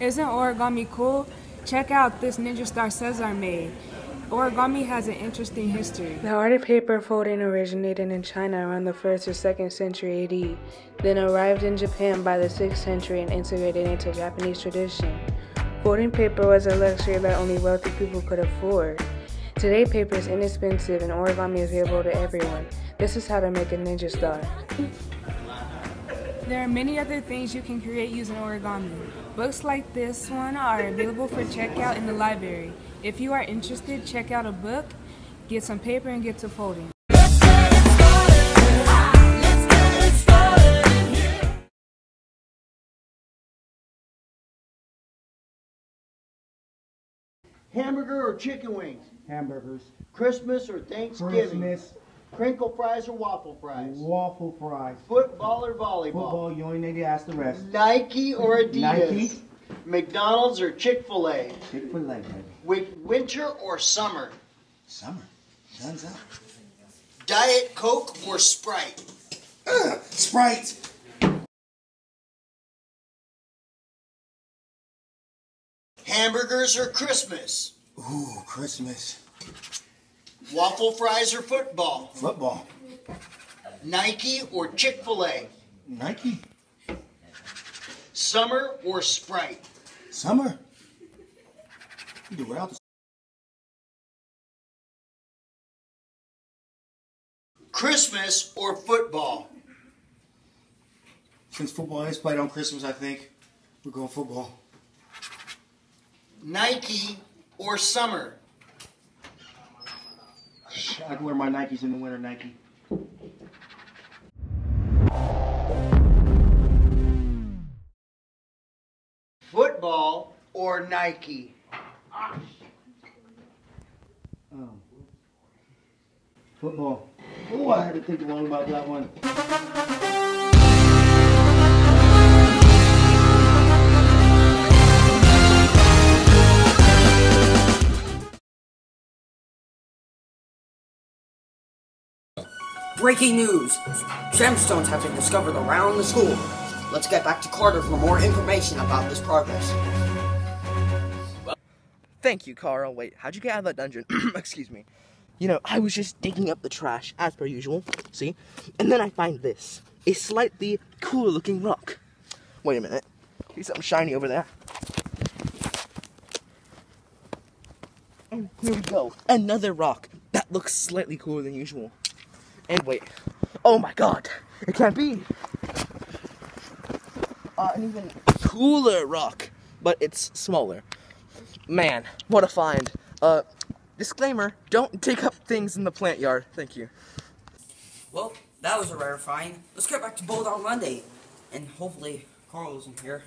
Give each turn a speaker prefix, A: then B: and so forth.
A: Isn't origami cool? Check out this Ninja Star Cesar made. Origami has an interesting history. The art of paper folding originated in China around the 1st or 2nd century AD, then arrived in Japan by the 6th century and integrated into Japanese tradition. Folding paper was a luxury that only wealthy people could afford. Today, paper is inexpensive and origami is available to everyone. This is how to make a ninja star. There are many other things you can create using origami. Books like this one are available for checkout in the library. If you are interested, check out a book, get some paper, and get to folding.
B: Hamburger or chicken wings?
C: Hamburgers.
B: Christmas or Thanksgiving?
C: Christmas.
B: Crinkle fries or waffle fries?
C: Waffle fries.
B: Football or volleyball?
C: Football, you only need to ask the rest.
B: Nike or Adidas?
C: Nike.
B: McDonald's or Chick-fil-A?
C: Chick-fil-A, baby.
B: Winter or summer?
C: Summer. Sun's out.
B: Diet Coke or Sprite?
C: Ugh, Sprite.
B: Hamburgers or Christmas?
C: Ooh, Christmas.
B: Waffle fries or football?
C: Football.
B: Nike or Chick-fil-A?
C: Nike.
B: Summer or Sprite?
C: Summer. You do without the
B: Christmas or football?
C: Since football is played on Christmas, I think we're going football.
B: Nike or summer?
C: I can wear my Nikes in the winter, Nike.
B: Football or Nike?
C: Um, football. Oh, I had to think long about that one.
D: Breaking news! Gemstones have been discovered around the school. Let's get back to Carter for more information about this progress.
E: Thank you, Carl. Wait, how'd you get out of that dungeon? Excuse me. You know, I was just digging up the trash, as per usual, see? And then I find this. A slightly cooler looking rock. Wait a minute. See something shiny over there? And here we go. Another rock that looks slightly cooler than usual. And wait. Oh my god. It can't be. Uh, an even cooler rock, but it's smaller. Man, what a find. Uh, disclaimer, don't dig up things in the plant yard. Thank you.
D: Well, that was a rare find. Let's get back to Bulldog Monday. And hopefully, Carl isn't here.